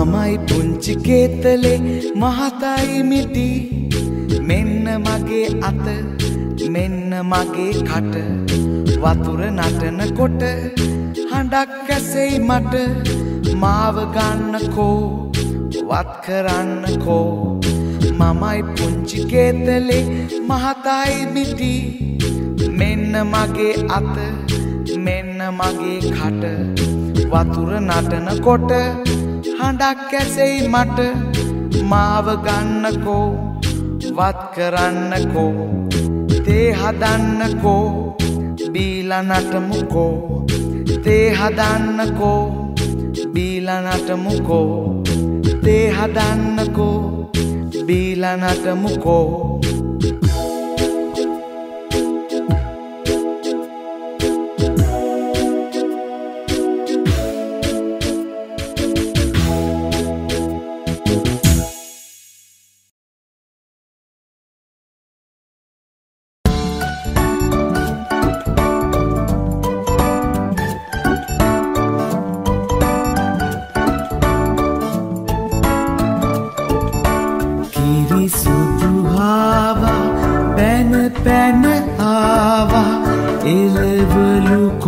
මමයි පුංචි කේතලේ මහතයි මිටි. මෙන්න මගේ අත මෙන්න මගේ කට. වතුර නටනකොට හඬක් ඇසෙයි මට. මාව ගන්නකෝ වත් කරන්නකෝ. මමයි පුංචි කේතලේ මහතයි මිටි. මෙන්න මගේ අත මෙන්න මගේ කට. වතුර නටනකොට හඬක් ඇසෙයි මට. මාව ගන්නකෝ වත් කරන්නකෝ තේ හදන්නකෝ බීලා නටමුකෝ. තේ හදන්නකෝ බීලා නටමුකෝ. තේ හදන්නකෝ බීලා irreverent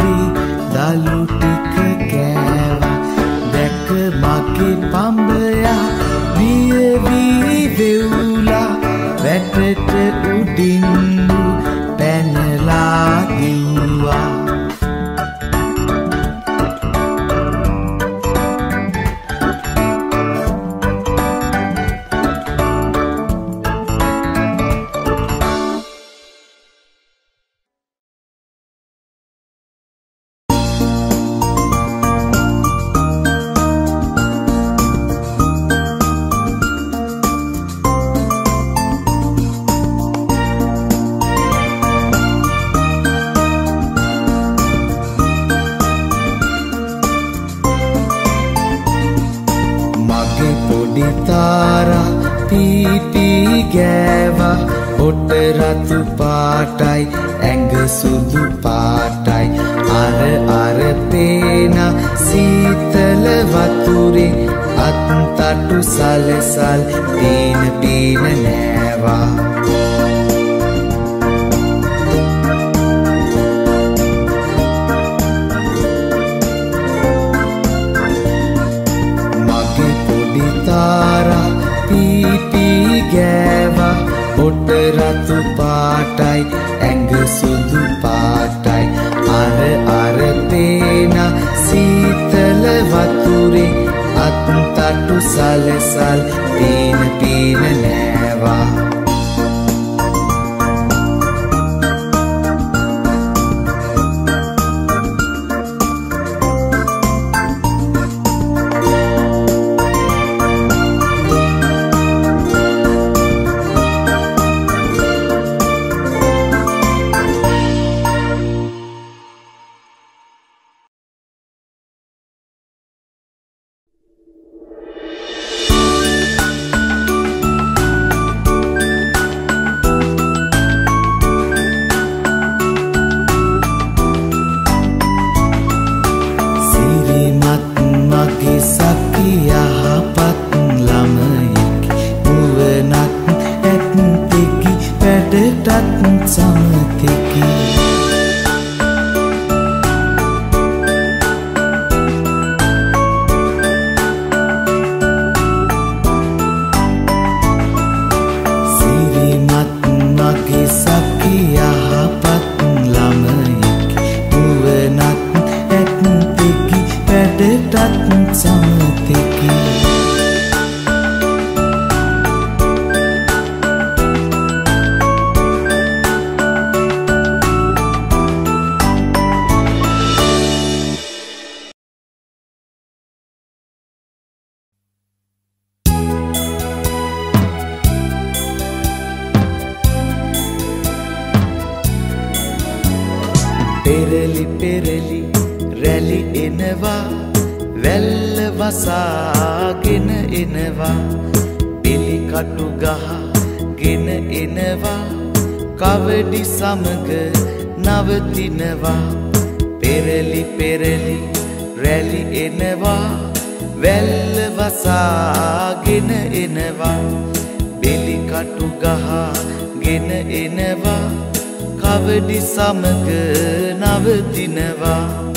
කොටුවේ දලු ටික කෑවා. දැක මගේ පඹයා බියවී වෙවුලා වැටට මගේ පොඩි තාරා පීපී ගෑවා. ඔට රතු පාටයි ඇඟ සුදු පාටයි. අර අර පේන සීතල වතුරේ අත්තටු සලසල් පීන පීන නෑවා. රතු පාටයි ඇඟ සුදු පාටයි. අර අර පේන සීතල වතුරේ අත්තටු සලසල් පීන පීන නෑවා. පෙරලි පෙරලි රැලි එනවා. වැල්ල වසාගෙන එනවා. පිළිකටු ගහ ගෙන එනවා. කවඩි සමග නවතිනවා. පෙරලි පෙරලි රැලි එනවා. වැල්ල වසාගෙන එනවා. බෙලිකටු ගහ ගෙන එනවා. කවඩි සමග නවතිනවා.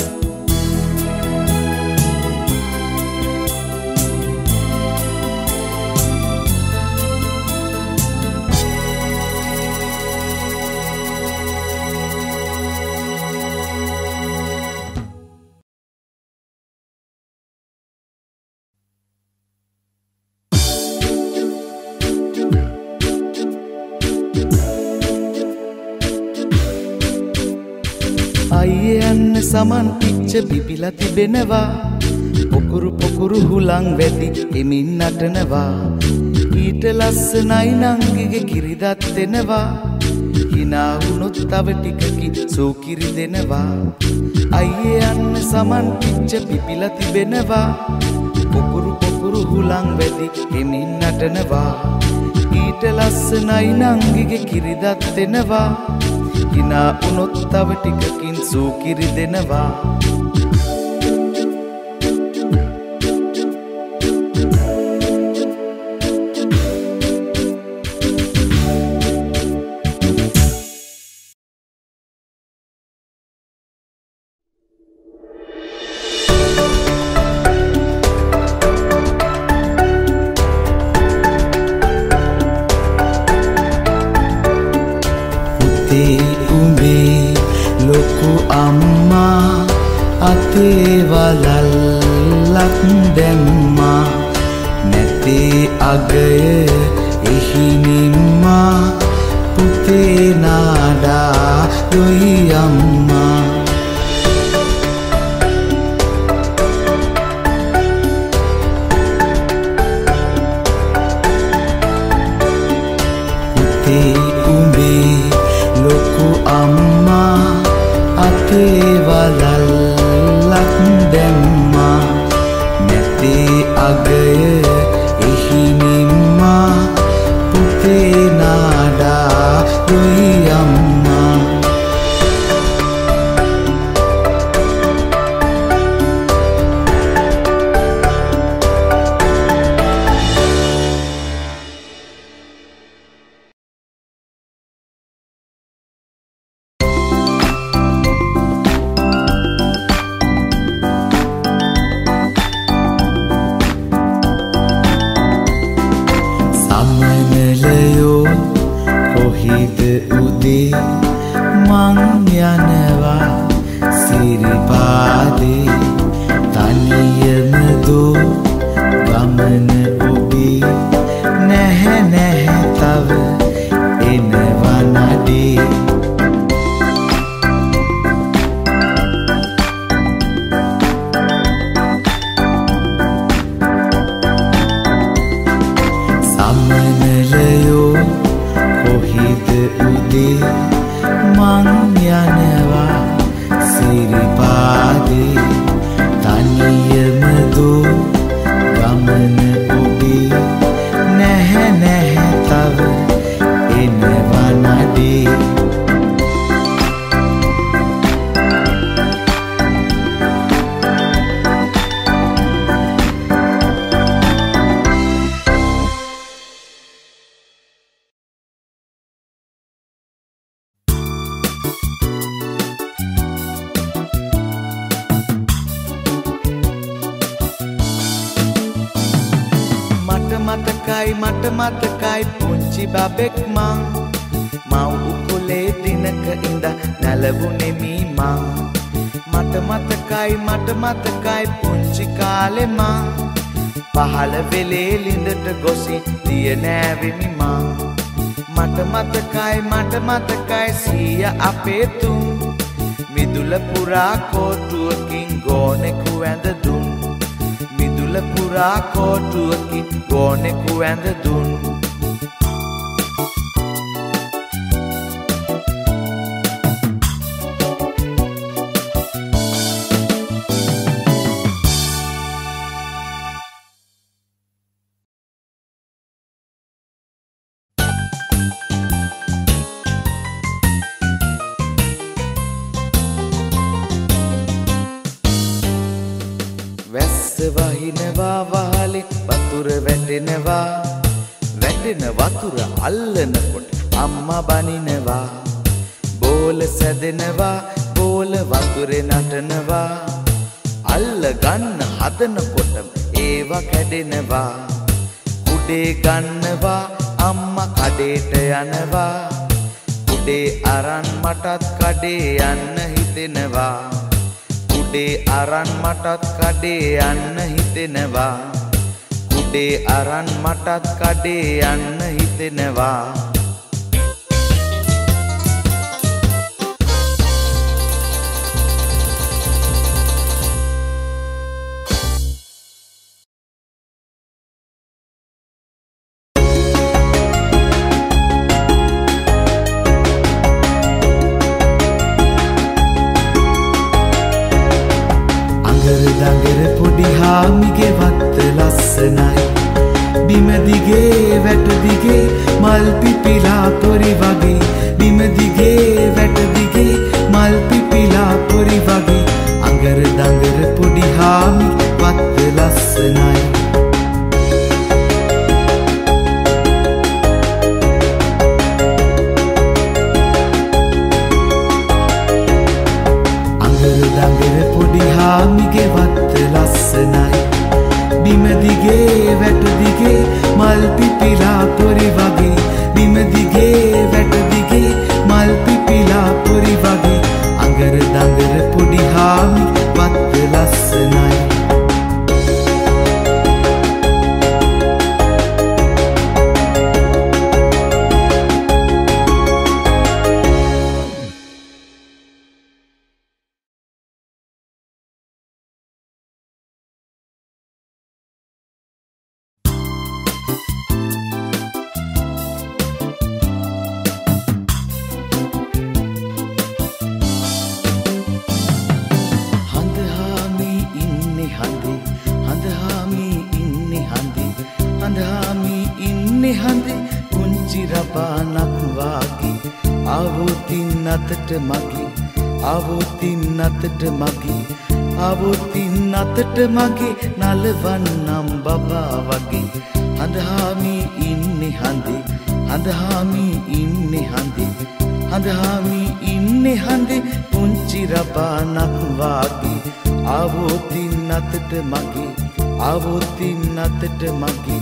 සමන් පිච්ච බිබිල තිබෙනවා. පොකුරු පොකුරු හුලං වැදි එමින් නටනවා. ඊට ලස්සනයි නංගිගේ කිරිදත් දෙනවා. හිනාවුනොත් තව ටිකකින් සූකිරි දෙනවා. අයියේ යන්න සමන් පිච්ච බිබිල තිබෙනවා. පොකුරු පොකුරු හුලං වැදි එමින් නටනවා. ඊට ලස්සනයි නංගිගේ කිරිදත් දෙනවා. හිනා උනොත් තව ටිකකින් සූකිරි දෙනවා. නාඩා යොයි අම්මා පුංචි කාලෙ මං. පහළ වෙලේ ලිඳට ගොසි දිය නෑවෙමි මං. මට මතකයි මට මතකයි සීය අපේ තුන්. මිදුල පුරා කෝටුවකින් ගෝනෙකු ඇඳ දුන්. මිදුල පුරා කෝටුවකින් ගෝනෙකු ඇඳ දුන්. වතුර වැටෙනවා. වැටෙන වතුර අල්ලනකොට අම්මා බනිනවා. බෝල සැදෙනවා බෝල වතුරේ නටනවා. අල්ල ගන්න හදනකොටම ඒවා කැඩෙනවා. කුඩේ ගන්නවා අම්මා කඩේට යනවා. කුඩේ අරන් මටත් කඩේ යන්න හිතෙනවා. කුඩේ අරන් මටත් කඩේ යන්න හිතෙනවා. කුඩේ අරන් මටත් කඩේ යන්න හිතෙනවා. ආවෝතින් අතට මගේ ආවෝතින් අතට මගේ ආවෝතින් අතට මගේ නලවන්නම් බබා වගේ. හඳහාමි ඉන්නේ හඳේ හඳහාමි ඉන්නේ හඳේ හඳහාමි ඉන්නේ හඳේ පුංචි රබානක් වාගේ. ආවෝතින් අතට මගේ ආවෝතින් අතට මගේ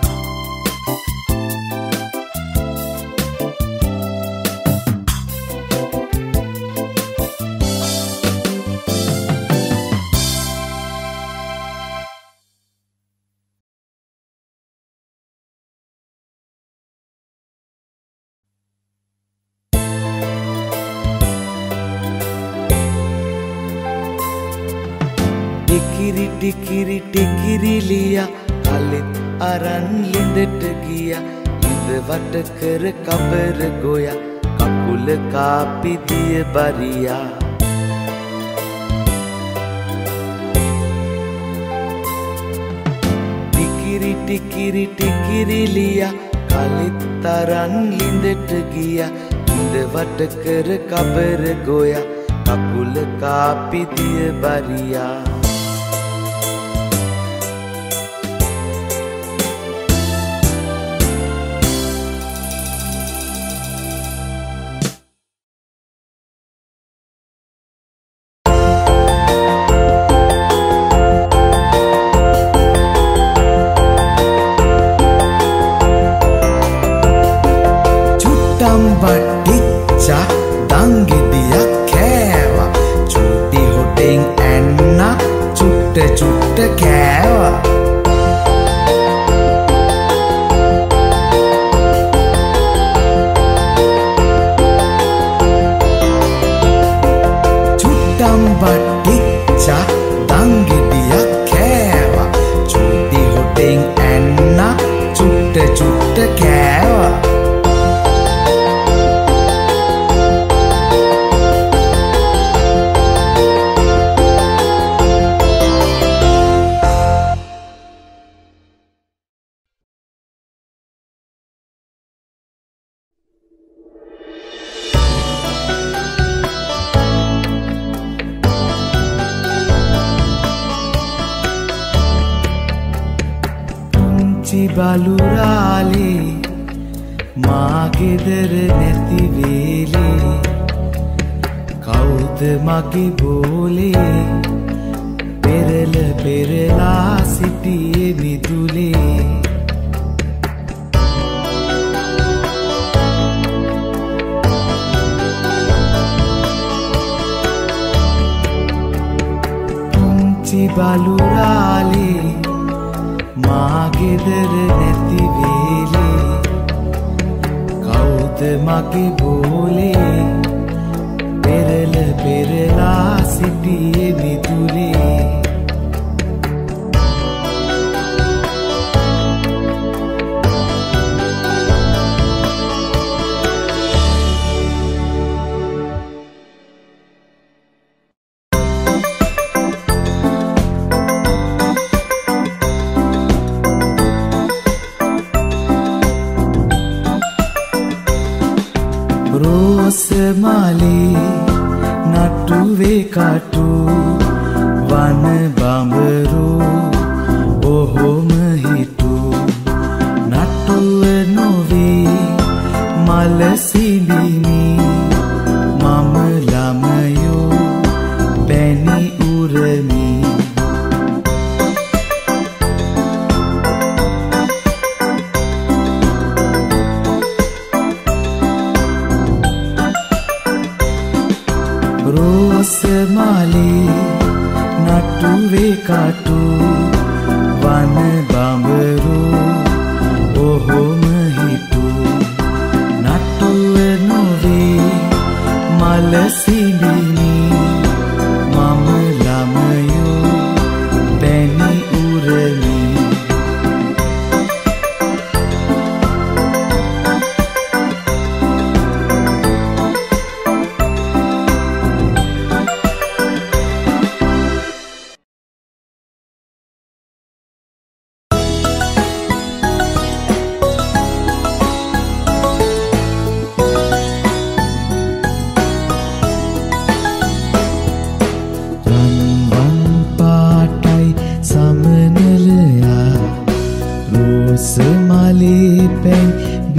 ටිකිරිලිය කලෙත් අරන් ලිඳට ගිය. ඉඳ වට කර කබර ගොය. කකුල කාපිදිය බරියා. ටිකිරි ටිකිරි ටිකිරිලිය. කලෙත් තරන් ලිඳට ගිය. ඉඳ වට කර කබර ගොය. කකුල කාපිදිය බරියා. මගේ බෝලේ. පෙරල පෙරලා සිටියේ මිදුලේ පුංචි බලුරාලේ මාගෙදර නැතිවේලේ කවුද මගේ බෝලේ? පෙරල පෙරලා සිටියේ මිතුලේ රෝසමාලේ නටුවේ කටු වන බඹරෝ ඔහොම හිටු. නටුව නොවේ මලසිබිමි මම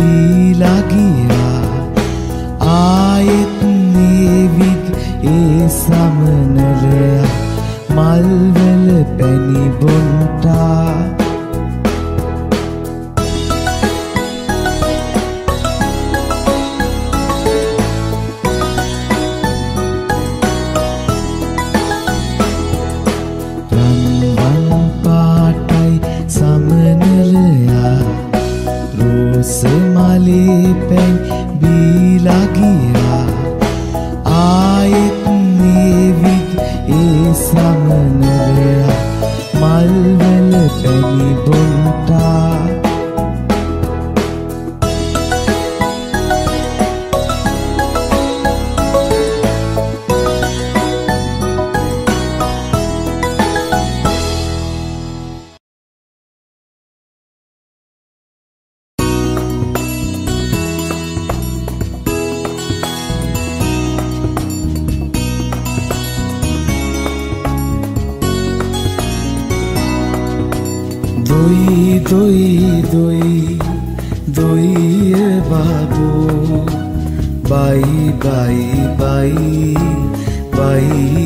බීලගියා ආයෙත් නේවිත් ඒ සමනලයා. මල්වල පැණි බොන්ටා. bye bye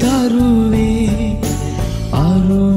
දරුවේ අරුව